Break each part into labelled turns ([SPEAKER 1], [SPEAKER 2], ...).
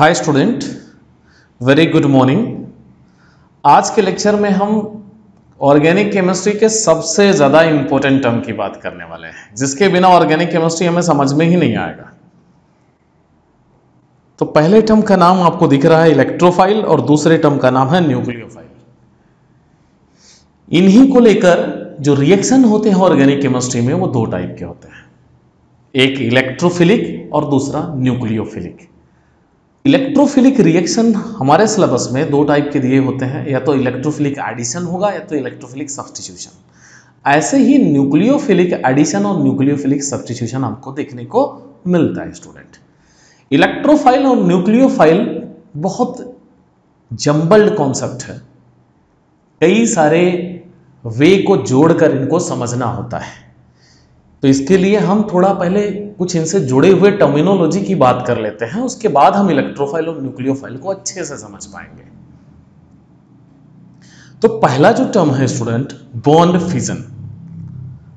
[SPEAKER 1] Hi student very good morning आज के lecture में हम ऑर्गेनिक केमिस्ट्री के सबसे ज़्यादा इंपॉर्टेंट टर्म की बात करने वाले हैं, जिसके बिना ऑर्गेनिक केमिस्ट्री हमें समझ में ही नहीं आएगा। तो पहले टर्म का नाम आपको दिख रहा है इलेक्ट्रोफाइल और दूसरे टर्म का नाम है न्यूक्लियोफाइल इन्हीं को लेकर जो रिएक्शन होते हैं ऑर्गेनिक केमिस्ट्री में, वो दो टाइप के होते हैं। एक इलेक्ट्रोफिलिक और दूसरा न्यूक्लियोफिलिक इलेक्ट्रोफिलिक रिएक्शन हमारे सिलेबस में दो टाइप के दिए होते हैं, या तो इलेक्ट्रोफिलिक एडिशन होगा, या तो इलेक्ट्रोफिलिक सब्सटीट्यूशन ऐसे ही न्यूक्लियोफिलिक एडिशन और न्यूक्लियोफिलिक सब्सटीट्यूशन हमको देखने को मिलता है स्टूडेंट इलेक्ट्रोफाइल और न्यूक्लियोफाइल बहुत जम्बल्ड कॉन्सेप्ट है। कई सारे वे को जोड़कर इनको समझना होता है। तो इसके लिए हम थोड़ा पहले कुछ इनसे जुड़े हुए टर्मिनोलॉजी की बात कर लेते हैं, उसके बाद हम इलेक्ट्रोफाइल और न्यूक्लियोफाइल को अच्छे से समझ पाएँगे। तो पहला जो टर्म है student bond fission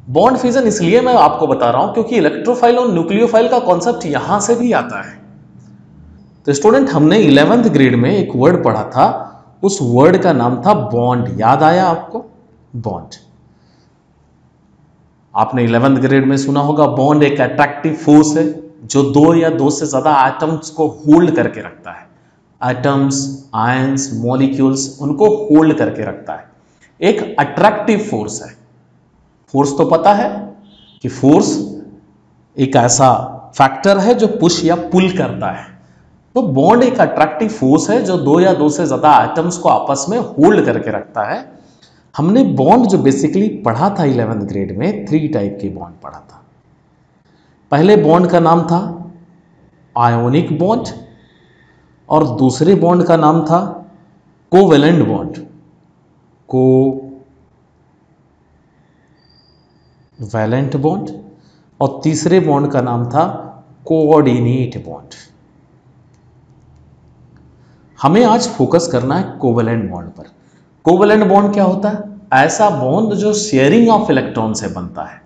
[SPEAKER 1] bond fission इसलिए मैं आपको बता रहा हूँ क्योंकि इलेक्ट्रोफाइल और न्यूक्लियोफाइल का कॉन्सेप्ट यहाँ से भी आता है। तो स्टूडेंट हमने इलेवेंथ ग्रेड में एक वर्ड पढ़ा था, उस वर्ड का नाम था बॉन्ड याद आया आपको? बॉन्ड आपने इलेवेंथ ग्रेड में सुना होगा बॉन्ड एक अट्रैक्टिव फोर्स है, जो दो या दो से ज़्यादा आइटम्स को होल्ड करके रखता है। एटम्स आयंस मॉलिक्यूल्स उनको होल्ड करके रखता है। एक अट्रैक्टिव फोर्स है। फोर्स तो पता है कि फोर्स एक ऐसा फैक्टर है जो पुश या पुल करता है। तो बॉन्ड एक अट्रैक्टिव फोर्स है जो दो या दो से ज़्यादा आइटम्स को आपस में होल्ड करके रखता है। हमने बॉन्ड जो बेसिकली पढ़ा था इलेवेंथ ग्रेड में थ्री टाइप के बॉन्ड पढ़ा था। पहले बॉन्ड का नाम था आयोनिक बॉन्ड और दूसरे बॉन्ड का नाम था covalent bond covalent bond और तीसरे बॉन्ड का नाम था कोऑर्डिनेट बॉन्ड हमें आज फोकस करना है कोवेलेंट बॉन्ड पर। कोवेलेंट बॉन्ड क्या होता है? ऐसा बॉन्ड जो शेयरिंग ऑफ़ इलेक्ट्रॉन से बनता है।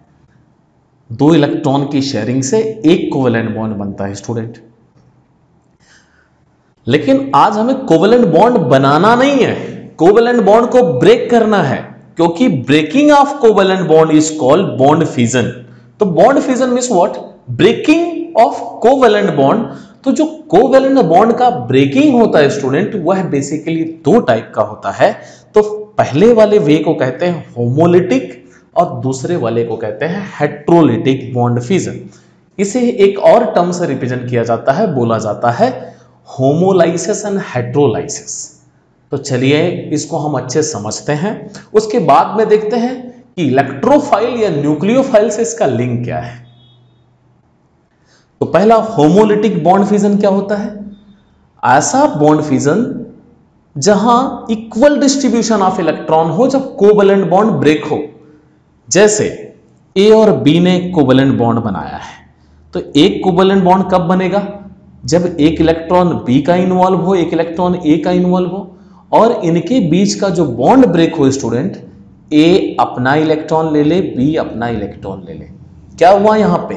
[SPEAKER 1] दो इलेक्ट्रॉन की शेयरिंग से एक कोवेलेंट बॉन्ड बनता है स्टूडेंट लेकिन आज हमें कोवलेंट बॉन्ड बनाना नहीं है। कोवेलेंट बॉन्ड को ब्रेक करना है, क्योंकि breaking of covalent bond is called bond fission तो bond fission means what breaking of covalent bond तो जो कोवेलेंट बॉन्ड का ब्रेकिंग होता है स्टूडेंट, वह बेसिकली दो टाइप का होता है। तो पहले वाले वे को कहते हैं होमोलिटिक और दूसरे वाले को कहते हैं हेट्रोलिटिक बॉन्ड फिजन इसे एक और टर्म से रिप्रेजेंट किया जाता है, बोला जाता है होमोलाइसिस एंड हेट्रोलाइसिस तो चलिए इसको हम अच्छे समझते हैं। उसके बाद में देखते हैं कि इलेक्ट्रोफाइल या न्यूक्लियोफाइल से इसका लिंक क्या है। तो पहला होमोलिटिक बॉन्ड फिजन क्या होता है? ऐसा बॉन्ड फिजन जहाँ इक्वल डिस्ट्रीब्यूशन ऑफ़ इलेक्ट्रॉन हो जब कोवलेंट बॉन्ड ब्रेक हो। जैसे ए और बी ने कोवलेंट बॉन्ड बनाया है तो एक कोवलेंट बॉन्ड कब बनेगा? जब एक इलेक्ट्रॉन बी का इन्वॉल्व हो, एक इलेक्ट्रॉन ए का इन्वॉल्व हो, और इनके बीच का जो बॉन्ड ब्रेक हो स्टूडेंट ए अपना इलेक्ट्रॉन ले ले बी अपना इलेक्ट्रॉन ले ले। क्या हुआ यहाँ पे?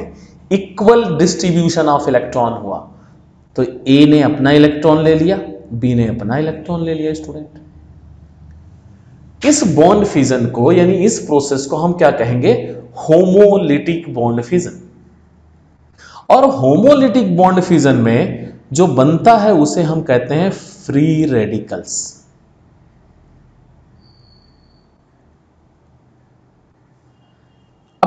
[SPEAKER 1] इक्वल डिस्ट्रीब्यूशन ऑफ़ इलेक्ट्रॉन हुआ। तो ए ने अपना इलेक्ट्रॉन ले लिया बी ने अपना इलेक्ट्रॉन ले लिया स्टूडेंट इस बॉन्ड फिजन को, यानी इस प्रोसेस को हम क्या कहेंगे? होमोलिटिक बॉन्ड फिजन और होमोलिटिक बॉन्ड फिजन में जो बनता है, उसे हम कहते हैं फ्री रेडिकल्स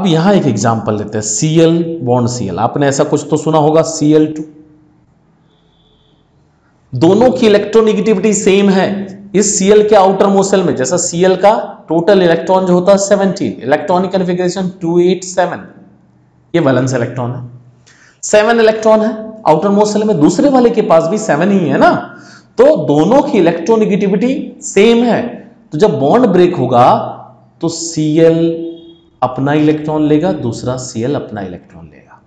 [SPEAKER 1] अब यहाँ एक एग्जांपल लेते हैं सीएल बॉन्ड सीएल आपने ऐसा कुछ तो सुना होगा सीएल टू दोनों की इलेक्ट्रोनिगेटिविटी सेम है। इस सीएल के आउटर मोसेल में, जैसा सीएल का टोटल इलेक्ट्रॉन जो होता है 17 इलेक्ट्रॉनिक कन्फिग्रेशन 287 ये वैलेंस इलेक्ट्रॉन है। सेवन इलेक्ट्रॉन है आउटर मोसेल में। दूसरे वाले के पास भी सेवन ही है ना? तो दोनों की इलेक्ट्रोनिगेटिविटी सेम है। तो जब बॉन्ड ब्रेक होगा तो सीएल अपना इलेक्ट्रॉन लेगा, दूसरा सीएल अपना इलेक्ट्रॉन लेगा।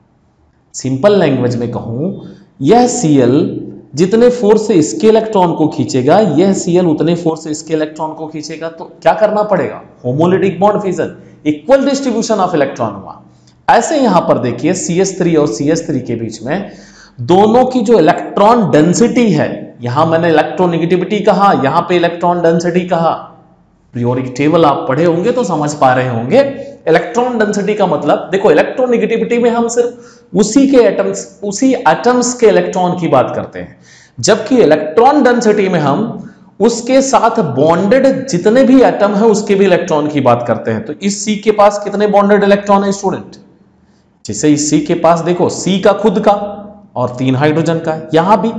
[SPEAKER 1] सिंपल लैंग्वेज में कहूँ, यह सीएल जितने फोर्स से इसके इलेक्ट्रॉन को खींचेगा, यह सीएल उतने फोर्स से इसके इलेक्ट्रॉन को खींचेगा तो क्या करना पड़ेगा? Homolytic bond fission equal distribution of electron हुआ। ऐसे यहाँ पर देखिए सीएस और सी के बीच में दोनों की जो इलेक्ट्रॉन डेंसिटी है, यहाँ मैंने इलेक्ट्रोनिगेटिविटी कहा, यहाँ पे इलेक्ट्रॉन डेंसिटी कहा। प्रियोरिक टेबल आप पढ़े होंगे तो समझ पा रहे होंगे। इलेक्ट्रॉन डेंसिटी का मतलब देखो इलेक्ट्रोनिगेटिविटी में हम सिर्फ़ उसी के एटम्स उसी एटम्स के इलेक्ट्रॉन की बात करते हैं। जबकि इलेक्ट्रॉन डेंसिटी में हम उसके साथ बॉन्डेड जितने भी एटम है, उसके भी इलेक्ट्रॉन की बात करते हैं। तो इस सी के पास कितने बॉन्डेड इलेक्ट्रॉन है स्टूडेंट जैसे इस सी के पास देखो सी का खुद का और तीन हाइड्रोजन का यहाँ भी,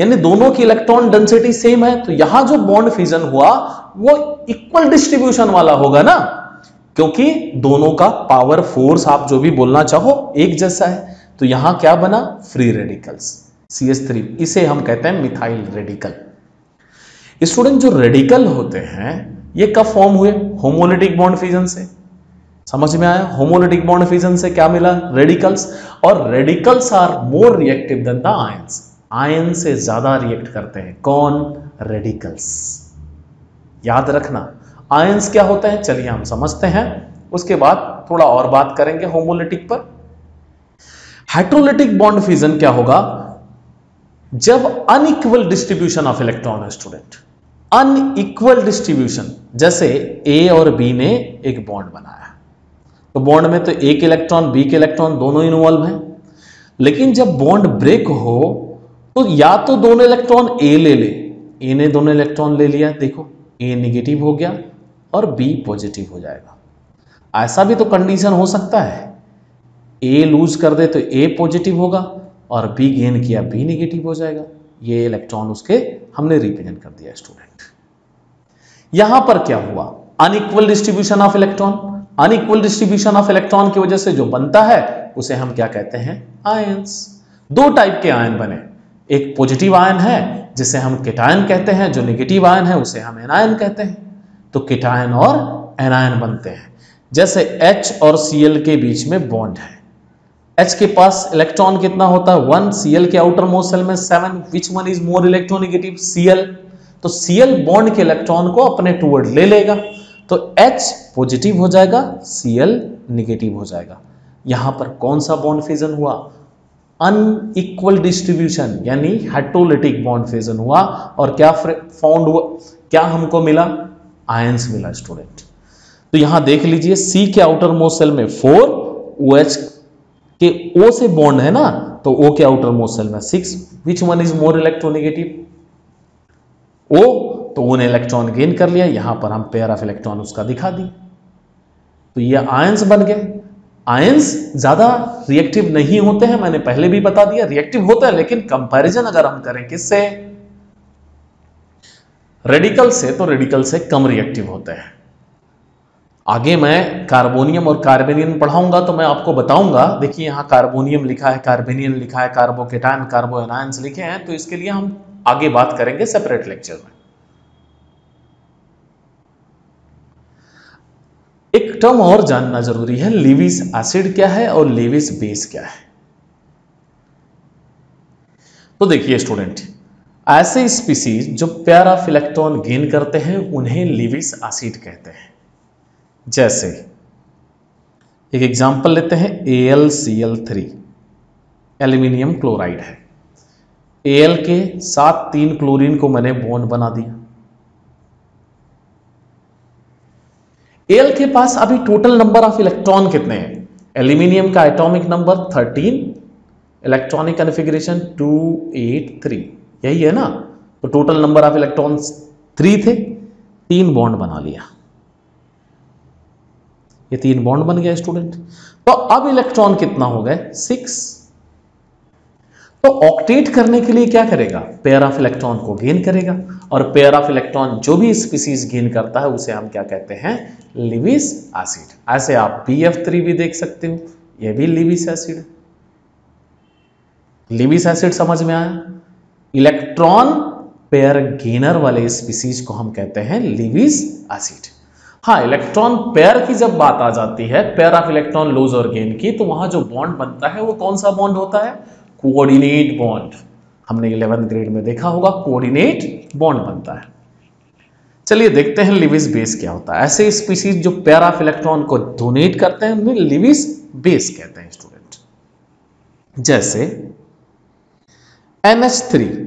[SPEAKER 1] यानी दोनों की इलेक्ट्रॉन डेंसिटी सेम है तो यहाँ जो बॉन्ड फ्यूजन हुआ, वो इक्वल डिस्ट्रीब्यूशन वाला होगा ना। क्योंकि दोनों का पावर फोर्स आप जो भी बोलना चाहो, एक जैसा है। तो यहाँ क्या बना? Free radicals C S three इसे हम कहते हैं मिथाइल रेडिकल स्टूडेंट जो रेडिकल होते हैं, ये कब फॉर्म हुए? होमोलिटिक बॉन्ड फ्यूजन से। समझ में आया? होमोलिटिक बॉन्ड फ्यूजन से क्या मिला? रेडिकल्स और radicals are more reactive than the ions ion से ज़्यादा रिएक्ट करते हैं। कौन? रेडिकल्स याद रखना आयंस क्या होते हैं? चलिए हम समझते हैं। उसके बाद थोड़ा और बात करेंगे होमोलिटिक पर। हाइड्रोलिटिक बॉन्ड फ्यूजन क्या होगा? जब अनइक्वल डिस्ट्रीब्यूशन ऑफ़ इलेक्ट्रॉन है स्टूडेंट अनइक्वल डिस्ट्रीब्यूशन जैसे ए और बी ने एक बॉन्ड बनाया। तो बॉन्ड में तो एक इलेक्ट्रॉन बी के इलेक्ट्रॉन दोनों इन्वॉल्व हैं। लेकिन जब बॉन्ड ब्रेक हो तो या तो दोनों इलेक्ट्रॉन ए ले ले। ए ने दोनों इलेक्ट्रॉन ले लिया, देखो ए निगेटिव हो गया। और बी पॉजिटिव हो जाएगा। ऐसा भी तो कंडीशन हो सकता है। ए लूज कर दे तो ए पॉजिटिव होगा और बी गेन किया बी निगेटिव हो जाएगा। ये इलेक्ट्रॉन उसके हमने रिप्रेजेंट कर दिया स्टूडेंट यहाँ पर क्या हुआ? Unequal distribution of electron unequal distribution of electron की वजह से जो बनता है, उसे हम क्या कहते हैं? आयंस दो टाइप के आयन बने। एक पॉजिटिव आयन है, जिसे हम केटायन कहते हैं, जो नेगेटिव आयन है, उसे हम एनायन कहते हैं। तो केटायन और एनायन बनते हैं। जैसे H और Cl के बीच में बॉन्ड है। H के पास इलेक्ट्रॉन कितना होता है? वन Cl के आउटर मोस्ट सेल में seven which one is more electronegative Cl. तो Cl बॉन्ड के इलेक्ट्रॉन को अपने टूवर्ड ले लेगा। तो H पॉजिटिव हो जाएगा, Cl निगेटिव हो जाएगा। यहाँ पर कौन सा बॉन्ड फिजन हुआ? अनइक्वल डिस्ट्रीब्यूशन यानी हेट्रोलिटिक बॉन्ड फिजन हुआ। और क्या फाउंड हुआ? क्या हमको मिला? आयंस मिला स्टूडेंट तो यहाँ देख लीजिए सी के आउटर मोस्ट सेल में फोर ओ एच कि O से बॉन्ड है ना तो O के आउटर मोस्ट सेल में six which one is more electronegative O तो O ने इलेक्ट्रॉन गेन कर लिया, यहाँ पर हम पेयर ऑफ़ इलेक्ट्रॉन उसका दिखा दी। तो ये आयंस बन गए। आयंस ज़्यादा रिएक्टिव नहीं होते हैं, मैंने पहले भी बता दिया रिएक्टिव होता है, लेकिन कंपैरिजन अगर हम करें किससे? रेडिकल से तो रेडिकल से कम रिएक्टिव होते हैं। आगे मैं कार्बोनियम और कार्बेनियम पढ़ाऊँगा तो मैं आपको बताऊँगा। देखिए यहाँ कार्बोनियम लिखा है कार्बेनियम लिखा है कार्बोकेटाइन कार्बोएनायंस लिखे हैं तो इसके लिए हम आगे बात करेंगे सेपरेट लेक्चर में। एक टर्म और जानना ज़रूरी है लिविस एसिड क्या है और लिविस बेस क्या है? तो देखिए स्टूडेंट ऐसे स्पीसीज जो प्यार ऑफ़ इलेक्ट्रॉन गेन करते हैं, उन्हें लिविस एसिड कहते हैं। जैसे, एक एग्जांपल लेते हैं A L C L three aluminium chloride है। एल के साथ तीन क्लोरीन को मैंने बॉन्ड बना दिया। एल के पास अभी टोटल नंबर ऑफ़ इलेक्ट्रॉन कितने हैं? एल्यूमिनियम का एटॉमिक नंबर 13 इलेक्ट्रॉनिक कन्फिग्रेशन 283 यही है ना? तो total number of electron three थे, तीन बॉन्ड बना लिया। ये तीन बॉन्ड बन गया स्टूडेंट तो अब इलेक्ट्रॉन कितना हो गए? सिक्स तो ऑक्टेट करने के लिए क्या करेगा? पेयर ऑफ़ इलेक्ट्रॉन को गेन करेगा। और पेयर ऑफ़ इलेक्ट्रॉन जो भी स्पीसीज गेन करता है, उसे हम क्या कहते हैं? लिविस एसिड ऐसे आप बी एफ़ थ्री भी देख सकते हो। यह भी लिविस एसिड लिविस एसिड समझ में आया? इलेक्ट्रॉन पेयर गेनर वाले स्पीसीज को हम कहते हैं लिविस एसिड। हाँ इलेक्ट्रॉन पेयर की जब बात आ जाती है, पेयर ऑफ़ इलेक्ट्रॉन लूज और गेन की तो वहाँ जो बॉन्ड बनता है, वो कौन सा बॉन्ड होता है? कोऑर्डिनेट बॉन्ड हमने इलेवेंथ ग्रेड में देखा होगा कोऑर्डिनेट बॉन्ड बनता है। चलिए देखते हैं लिविस बेस क्या होता है। ऐसे स्पीसीज जो पेयर ऑफ़ इलेक्ट्रॉन को डोनेट करते हैं, उन्हें लिविस बेस कहते हैं स्टूडेंट जैसे NH3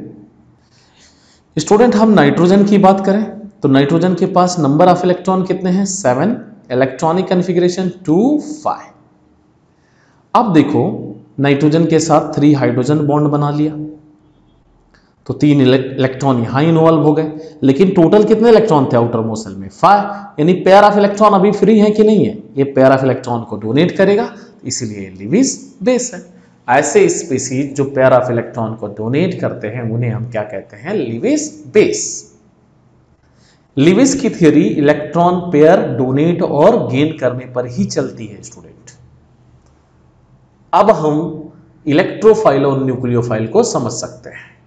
[SPEAKER 1] स्टूडेंट, हम नाइट्रोजन की बात करें तो नाइट्रोजन के पास नंबर ऑफ़ इलेक्ट्रॉन कितने हैं? Seven. Electronic configuration two five. अब देखो, नाइट्रोजन के साथ थ्री हाइड्रोजन बॉन्ड बना लिया। तो तीन इलेक्ट्रॉन यहाँ इन्वॉल्व हो गए। लेकिन टोटल कितने इलेक्ट्रॉन थे आउटर मोसल में? फाइव यानी पेयर ऑफ़ इलेक्ट्रॉन अभी फ्री है कि नहीं है? ये पेयर ऑफ़ इलेक्ट्रॉन को डोनेट करेगा, इसलिए लिविस बेस है। ऐसे स्पीसीज जो पेयर ऑफ़ इलेक्ट्रॉन को डोनेट करते हैं, उन्हें हम क्या कहते हैं? लिविस बेस लिविस की थियोरी इलेक्ट्रॉन पेयर डोनेट और गेन करने पर ही चलती है स्टूडेंट अब हम इलेक्ट्रोफाइल और न्यूक्लियोफाइल को समझ सकते हैं.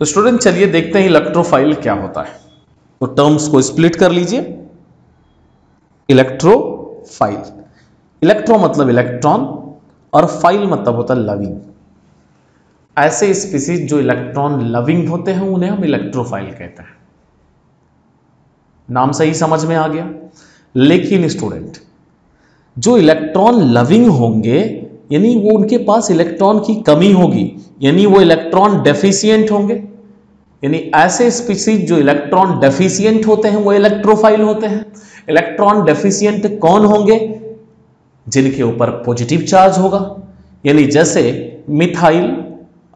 [SPEAKER 1] तो स्टूडेंट चलिए देखते हैं इलेक्ट्रोफाइल क्या होता है. तो टर्म्स को स्प्लिट कर लीजिए. इलेक्ट्रोफाइल इलेक्ट्रो मतलब इलेक्ट्रॉन और फ़ाइल मतलब होता है लविंग। ऐसे स्पीसीज जो इलेक्ट्रॉन लविंग होते हैं, उन्हें हम इलेक्ट्रोफाइल कहते हैं। नाम सही समझ में आ गया? लेकिन स्टूडेंट जो इलेक्ट्रॉन लविंग होंगे, यानी वो उनके पास इलेक्ट्रॉन की कमी होगी, यानी वो इलेक्ट्रॉन डेफिशिएंट होंगे। यानी ऐसे स्पीसीज जो इलेक्ट्रॉन डेफिशिएंट होते हैं, वो इलेक्ट्रोफाइल होते हैं। इलेक्ट्रॉन डेफिशिएंट कौन होंगे? जिनके ऊपर पॉजिटिव चार्ज होगा। यानी जैसे मिथाइल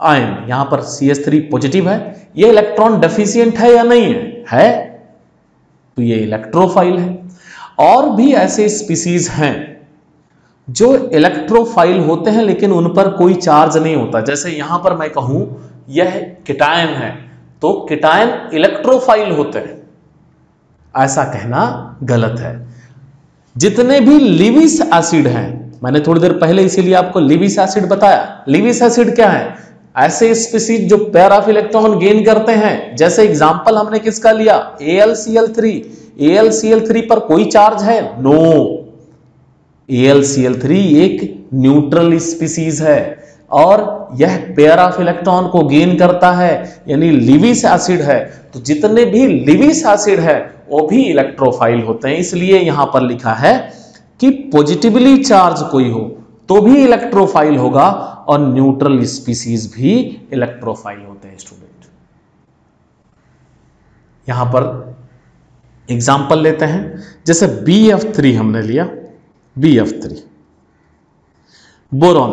[SPEAKER 1] आयन यहाँ पर CH3 पॉजिटिव है, ये इलेक्ट्रॉन डेफिशिएंट है या नहीं है? है। तो ये इलेक्ट्रोफाइल है। और भी ऐसे स्पीसीज हैं जो इलेक्ट्रोफाइल होते हैं, लेकिन उन पर कोई चार्ज नहीं होता। जैसे यहाँ पर मैं कहूँ, यह किटायन है तो किटायन इलेक्ट्रोफाइल होते हैं। ऐसा कहना गलत है। जितने भी लिविस एसिड हैं, मैंने थोड़ी देर पहले इसीलिए आपको लिविस एसिड बताया। लिविस एसिड क्या है? ऐसे स्पीसीज जो पेयर ऑफ़ इलेक्ट्रॉन गेन करते हैं। जैसे एग्जांपल हमने किसका लिया? AlCl3 AlCl3 पर कोई चार्ज है? नो AlCl3 एक न्यूट्रल स्पीसीज है। और यह पेयर ऑफ़ इलेक्ट्रॉन को गेन करता है, यानी लिविस एसिड है। तो जितने भी लिविस एसिड है वो भी इलेक्ट्रोफाइल होते हैं, इसलिए यहाँ पर लिखा है कि पॉजिटिवली चार्ज कोई हो तो भी इलेक्ट्रोफाइल होगा और न्यूट्रल स्पीसीज भी इलेक्ट्रोफाइल होते हैं स्टूडेंट यहाँ पर एग्ज़ाम्पल लेते हैं, जैसे बी एफ़ थ्री हमने लिया B F three boron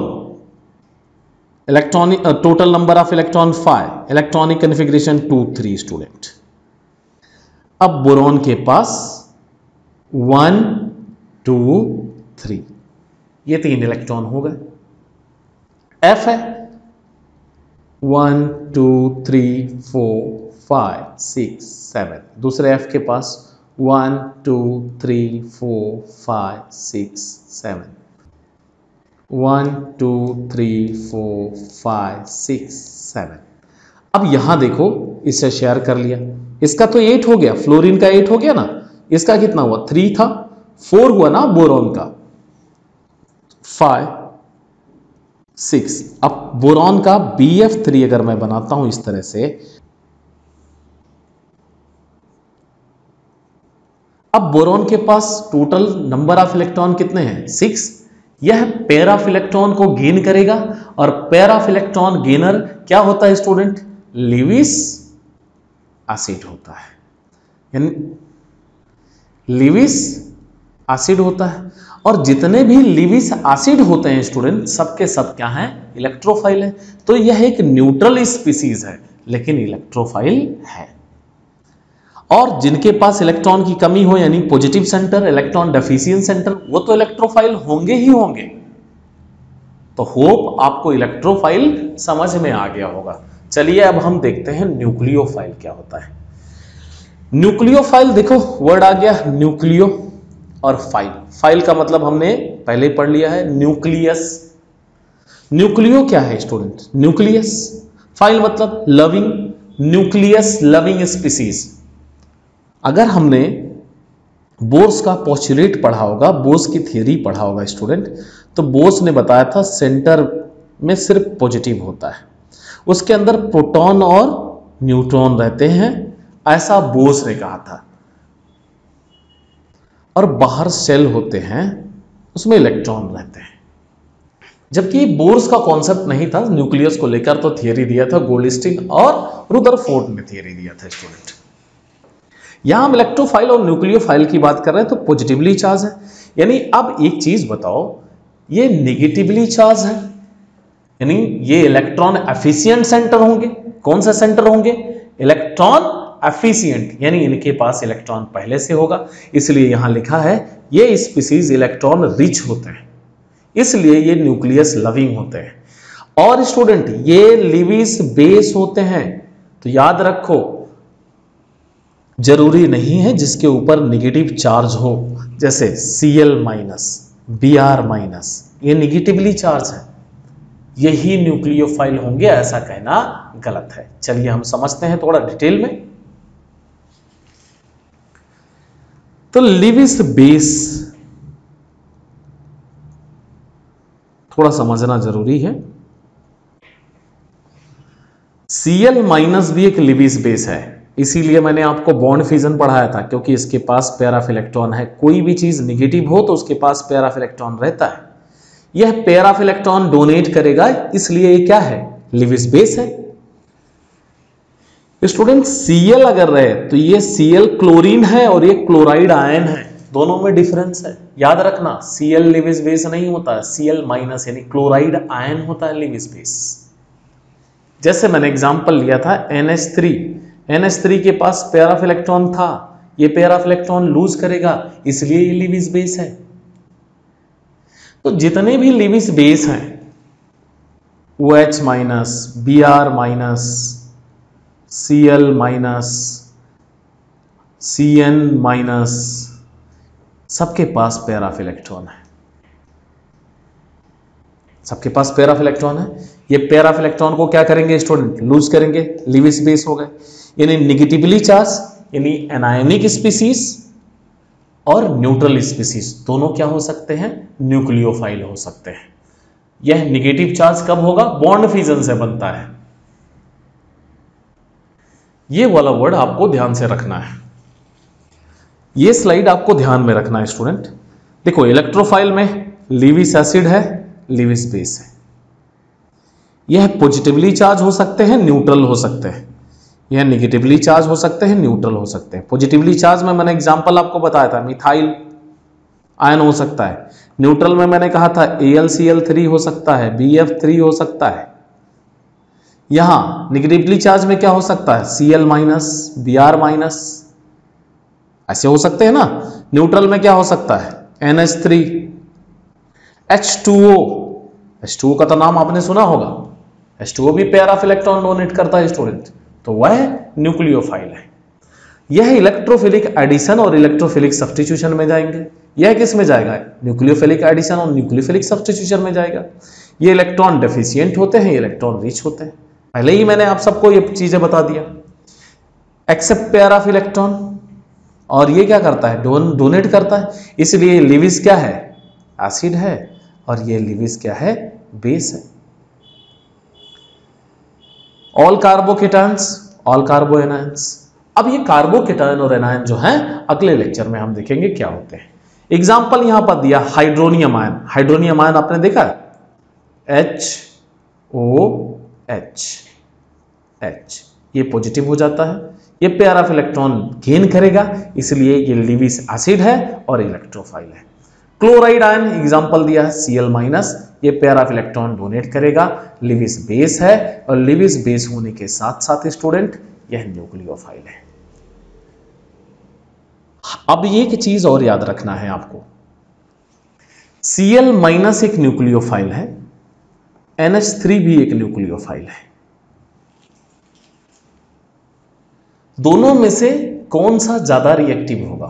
[SPEAKER 1] electronic total number of electron five electronic configuration two three student अब बोरॉन के पास वन, टू, थ्री। ये तीन इलेक्ट्रॉन हो गए। एफ़ है। One, two, three, four, five, six, seven. दूसरे एफ़ के पास one, two, three, four, five, six, seven. One, two, three, four, five, six, seven. अब यहाँ देखो, इसे शेयर कर लिया। इसका तो एट हो गया फ्लोरीन का एट हो गया ना। इसका कितना हुआ? थ्री था। फोर हुआ ना बोरॉन का। फाइव सिक्स अब बोरॉन का बी एफ़ थ्री अगर मैं बनाता हूँ इस तरह से, अब बोरॉन के पास टोटल नंबर ऑफ़ इलेक्ट्रॉन कितने हैं? सिक्स यह पेयर ऑफ़ इलेक्ट्रॉन को गेन करेगा, और पेयर ऑफ़ इलेक्ट्रॉन गेनर क्या होता है स्टूडेंट लिविस एसिड होता है। यानी लिविस एसिड होता है और जितने भी लिविस एसिड होते हैं स्टूडेंट, सबके सब क्या हैं? इलेक्ट्रोफाइल है। तो यह एक न्यूट्रल स्पीसीज है, लेकिन इलेक्ट्रोफाइल है। और जिनके पास इलेक्ट्रॉन की कमी हो, यानी positive centre, electron deficient centre, वो तो इलेक्ट्रोफाइल होंगे ही होंगे। तो होप आपको इलेक्ट्रोफाइल समझ में आ गया होगा। चलिए अब हम देखते हैं न्यूक्लियोफाइल क्या होता है। न्यूक्लियोफाइल देखो वर्ड आ गया, न्यूक्लियो और फ़ाइल फ़ाइल का मतलब हमने पहले पढ़ लिया है, न्यूक्लियस। न्यूक्लियो क्या है स्टूडेंट न्यूक्लियस। फ़ाइल मतलब लविंग न्यूक्लियस लविंग स्पीसीज अगर हमने बोस का पोस्टुलेट पढ़ा होगा, बोस की थियरी पढ़ा होगा स्टूडेंट तो बोस ने बताया था सेंटर में सिर्फ़ पॉजिटिव होता है। उसके अंदर प्रोटॉन और न्यूट्रॉन रहते हैं, ऐसा बोस ने कहा था। और बाहर सेल होते हैं, उसमें इलेक्ट्रॉन रहते हैं। जबकि बोर्स का कॉन्सेप्ट नहीं था, न्यूक्लियस को लेकर तो थियरी दिया था गोल्डस्टीन और रुदरफोर्ड ने थियरी दिया था स्टूडेंट यहाँ हम इलेक्ट्रोफाइल और न्यूक्लियोफाइल की बात कर रहे हैं तो पॉजिटिवली चार्ज है। यानी अब एक चीज़ बताओ, ये निगेटिवली चार्ज है। यानी ये इलेक्ट्रॉन एफिशिएंट सेंटर होंगे। कौन सा सेंटर होंगे? इलेक्ट्रॉन एफिशिएंट यानी इनके पास इलेक्ट्रॉन पहले से होगा। इसलिए यहाँ लिखा है, ये स्पीसीज इलेक्ट्रॉन रिच होते हैं। इसलिए ये न्यूक्लियस लविंग होते हैं। और स्टूडेंट ये लिविस बेस होते हैं। तो याद रखो, ज़रूरी नहीं है जिसके ऊपर निगेटिव चार्ज हो। जैसे Cl माइनस Br माइनस ये निगेटिवली चार्ज है। यही न्यूक्लियोफाइल होंगे, ऐसा कहना गलत है। चलिए हम समझते हैं थोड़ा डिटेल में। तो लिविस बेस थोड़ा समझना ज़रूरी है। Cl माइनस भी एक लिविस बेस है, इसीलिए मैंने आपको बॉन्ड फिजन पढ़ाया था, क्योंकि इसके पास पेयर ऑफ़ इलेक्ट्रॉन है। कोई भी चीज़ निगेटिव हो तो उसके पास पेयर ऑफ़ इलेक्ट्रॉन रहता है। यह पेयर ऑफ़ इलेक्ट्रॉन डोनेट करेगा, इसलिए ये क्या है? लिविस बेस है। स्टूडेंट सीएल अगर रहे तो ये सीएल क्लोरीन है और ये क्लोराइड आयन है। दोनों में डिफरेंस है। याद रखना सीएल लिविस बेस नहीं होता सीएल माइनस यानी क्लोराइड आयन होता है लिविस बेस। जैसे मैंने एग्जांपल लिया था NH3 NH3 के पास पेयर ऑफ़ इलेक्ट्रॉन था। ये पेयर ऑफ़ इलेक्ट्रॉन लूज करेगा, इसलिए ये लिविस बेस है। तो जितने भी लिविस बेस हैं O H minus B R minus C L minus C N minus सबके पास पेयर ऑफ़ इलेक्ट्रॉन है। सबके पास पेयर ऑफ़ इलेक्ट्रॉन है। ये पेयर ऑफ़ इलेक्ट्रॉन को क्या करेंगे स्टूडेंट लूज करेंगे। लिविस बेस हो गए। यानी निगेटिवली चार्ज यानी एनायनिक स्पीसीज और न्यूट्रल स्पीसीज दोनों क्या हो सकते हैं? न्यूक्लियोफाइल हो सकते हैं। यह निगेटिव चार्ज कब होगा? बॉन्ड फिजन से बनता है। यह वाला वर्ड आपको ध्यान से रखना है। यह स्लाइड आपको ध्यान में रखना है स्टूडेंट देखो इलेक्ट्रोफाइल में लिविस एसिड है लिविस बेस है। यह पॉजिटिवली चार्ज हो सकते हैं न्यूट्रल हो सकते हैं। यह निगेटिवली चार्ज हो सकते हैं न्यूट्रल हो सकते हैं। पॉजिटिवली चार्ज में मैंने एग्जांपल आपको बताया था मिथाइल आयन हो सकता है। न्यूट्रल में मैंने कहा था AlCl3 हो सकता है Bf3 हो सकता है। यहाँ निगेटिवली चार्ज में क्या हो सकता है? Cl माइनस Br माइनस ऐसे हो सकते हैं ना। न्यूट्रल में क्या हो सकता है? NH3 H2O H2O का तो नाम आपने सुना होगा। H2O भी पेयर ऑफ़ इलेक्ट्रॉन डोनेट करता है स्टूडेंट तो वह न्यूक्लियोफाइल है। यह इलेक्ट्रोफिलिक एडिशन और इलेक्ट्रोफिलिक सब्सटीट्यूशन में जाएँगे। यह किसमें जाएगा? न्यूक्लियोफिलिक एडिशन और न्यूक्लियोफिलिक सब्सटीट्यूशन में जाएगा। ये इलेक्ट्रॉन डेफिशिएंट होते हैं इलेक्ट्रॉन रिच होते हैं। पहले ही मैंने आप सबको ये चीज़ें बता दिया। एक्सेप्ट पेयर ऑफ़ इलेक्ट्रॉन और ये क्या करता है? डोन डोनेट करता है। इसलिए लिविस क्या है? एसिड है और ये लिविस क्या है? बेस है। ऑल कार्बोकेटाइंस ऑल कार्बो अब ये कार्बोकेटाइन और एनायन जो हैं, अगले लेक्चर में हम देखेंगे क्या होते हैं। एग्ज़ाम्पल यहाँ पर दिया हाइड्रोनियम आयन हाइड्रोनियम आयन आपने देखा है? एच ओ एच एच ये पॉजिटिव हो जाता है। ये पेयर ऑफ़ इलेक्ट्रॉन गेन करेगा, इसलिए ये लिविस एसिड है और इलेक्ट्रोफाइल है। क्लोराइड आयन एग्जांपल दिया है, Cl माइनस ये पेयर ऑफ़ इलेक्ट्रॉन डोनेट करेगा। लिविस बेस है, और लिविस बेस होने के साथ साथ स्टूडेंट यह न्यूक्लियोफाइल है। अब एक चीज़ और याद रखना है आपको। Cl माइनस एक न्यूक्लियोफाइल है NH3 भी एक न्यूक्लियोफाइल है। दोनों में से कौन सा ज़्यादा रिएक्टिव होगा?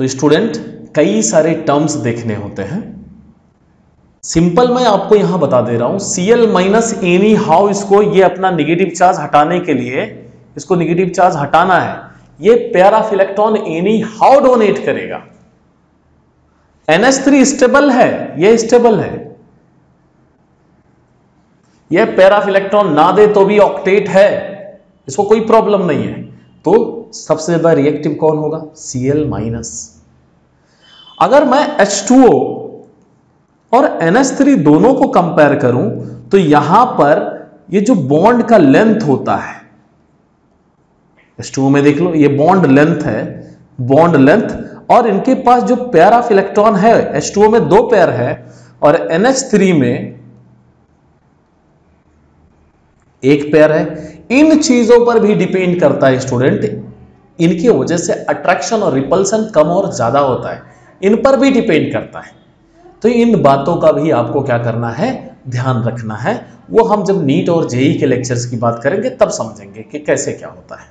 [SPEAKER 1] तो स्टूडेंट कई सारे टर्म्स देखने होते हैं। सिंपल मैं आपको यहाँ बता दे रहा हूँ, Cl माइनस एनी हाउ इसको ये अपना निगेटिव चार्ज हटाने के लिए, इसको निगेटिव चार्ज हटाना है। ये pair of electron anyhow donate करेगा NH3 स्टेबल है, ये स्टेबल है। ये पेयर ऑफ़ इलेक्ट्रॉन ना दे तो भी ऑक्टेट है, इसको कोई प्रॉब्लम नहीं है। तो सबसे ज़्यादा रिएक्टिव कौन होगा? Cl माइनस अगर मैं H2O और NH3 दोनों को कंपेयर करूँ तो यहाँ पर ये जो बॉन्ड का लेंथ होता है H2O में देख लो, ये बॉन्ड लेंथ है बॉन्ड लेंथ और इनके पास जो पेयर ऑफ़ इलेक्ट्रॉन है H2O में दो पेयर है, और NH3 में एक पेयर है, इन चीज़ों पर भी डिपेंड करता है स्टूडेंट इनकी वजह से अट्रैक्शन और रिपल्सन कम और ज़्यादा होता है। इन पर भी डिपेंड करता है। तो इन बातों का भी आपको क्या करना है? ध्यान रखना है। वो हम जब नीट और जेई के लेक्चर्स की बात करेंगे, तब समझेंगे कि कैसे क्या होता है।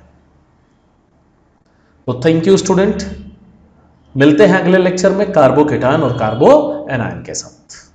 [SPEAKER 1] तो थैंक यू स्टूडेंट मिलते हैं अगले लेक्चर में कार्बोकेटान और कार्बो एनायन के साथ।